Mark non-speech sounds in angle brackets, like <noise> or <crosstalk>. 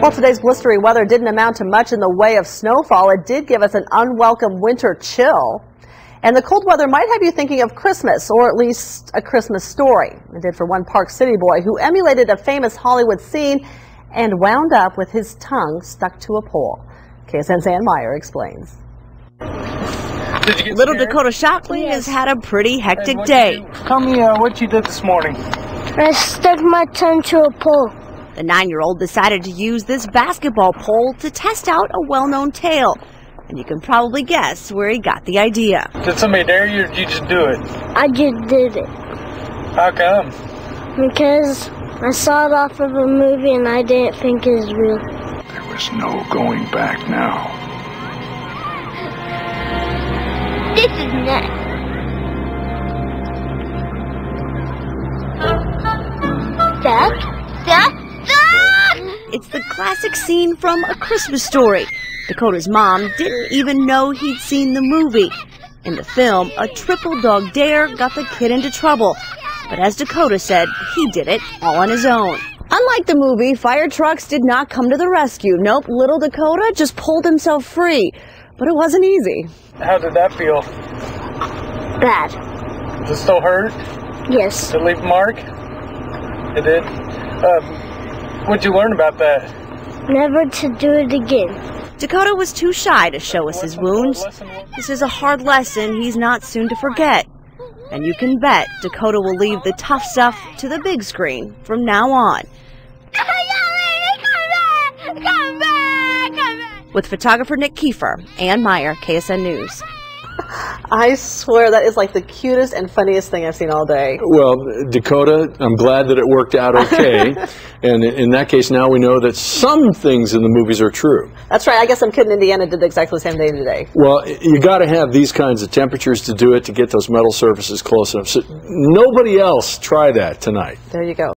While today's blistery weather didn't amount to much in the way of snowfall, it did give us an unwelcome winter chill. And the cold weather might have you thinking of Christmas, or at least a Christmas story. It did for one Park City boy who emulated a famous Hollywood scene and wound up with his tongue stuck to a pole. KSN's Ann Meyer explains. Little Dakota Shockley has had a pretty hectic day. Tell me uh, what you did this morning. I stuck my tongue to a pole. The nine-year-old decided to use this basketball pole to test out a well-known tale. And you can probably guess where he got the idea. Did somebody dare you or did you just do it? I just did it How come? because I saw it off of a movie and I didn't think it was real. There was no going back now. This is next. Duck, duck, duck! It's the classic scene from A Christmas Story. Dakota's mom didn't even know he'd seen the movie. In the film, a triple dog dare got the kid into trouble. But as Dakota said, he did it all on his own. Unlike the movie, fire trucks did not come to the rescue. Nope, little Dakota just pulled himself free. But it wasn't easy. How did that feel? Bad. Does it still hurt? Yes. Did it leave a mark? It did. Um, what'd you learn about that? Never to do it again. Dakota was too shy to show us his wounds. This is a hard lesson he's not soon to forget. And you can bet Dakota will leave the tough stuff to the big screen from now on. With photographer Nick Kiefer, Ann Meyer, KSN News. I swear that is like the cutest and funniest thing I've seen all day. Well, Dakota, I'm glad that it worked out <laughs> okay. and in that case, now we know that some things in the movies are true. That's right. I guess some kid in Indiana did exactly the same thing today. Well, you got to have these kinds of temperatures to do it to get those metal surfaces close enough. So nobody else try that tonight. There you go.